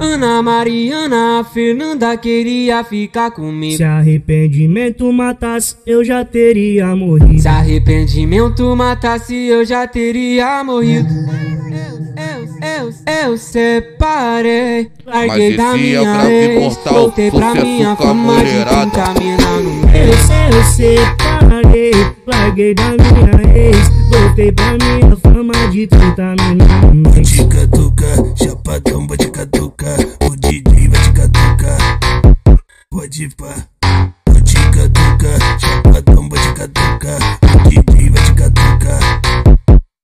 Ana Mariana, Fernanda queria ficar comigo. Se arrependimento matasse, eu já teria morrido. Se arrependimento matasse, eu já teria morrido. Eu, eu, eu separei, larguei da é minha ex, voltei pra minha fama de contaminar no mês. Eu, eu separei, larguei da minha ex, voltei pra minha fama de contaminar no Pode pá. Tica tuca, chapadão, bate catuca, o DJ vai te catucar.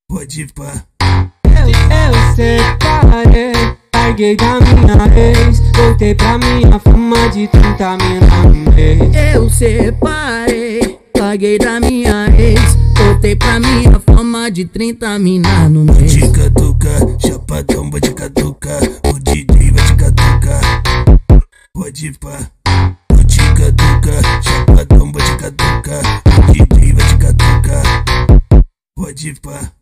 Pode pá. Eu, eu separei, larguei da minha ex, voltei pra minha fama de 30 mina no mês. Eu separei, larguei da minha ex, voltei pra minha fama de 30 mina no mês. Tica tuca, chapadão, bate catuca, o DJ vai te catucar. Pode pá. Tica tuca, chapadão, bate catuca, o DJ vai te catucar. Pode pá.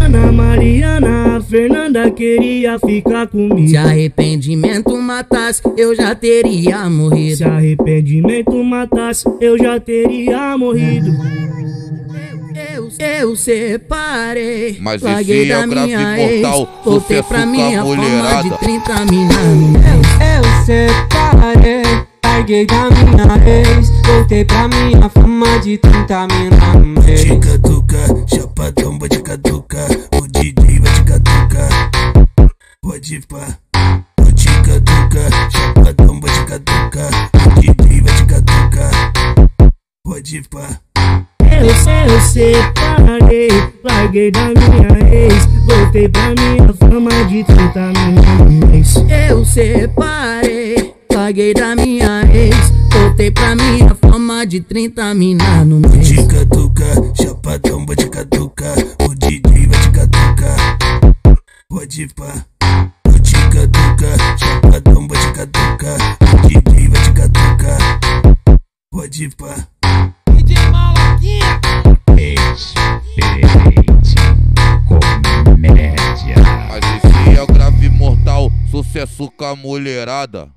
Ana Mariana, Fernanda queria ficar comigo. Se arrependimento matasse, eu já teria Se morrido. arrependimento matasse, eu já teria morrido. Eu, eu separei, Mas larguei esse é da o grave minha ex, mortal, voltei pra minha fama mulherada. de 30 mina mês. Eu separei, larguei da minha ex, voltei pra minha fama de 30 mina no mês. Tica tuca, chapadão, bate catuca, o DJ vai te catucar. Pode. Tica tuca, chapadão, bate catuca, o DJ vai te catucar. Pode pá. Eu, eu separei, larguei da minha ex, voltei pra minha fama de 30 milhões. Eu separei, larguei da minha ex, voltei pra minha fama de 30 mina no mês. Tica tuca, chapadão, bate catuca, o DJ vai te catucar. Pode pá. Tica tuca, chapadão, bate catuca, o DJ vai te catucar. Pode pá. Sucesso com a mulherada.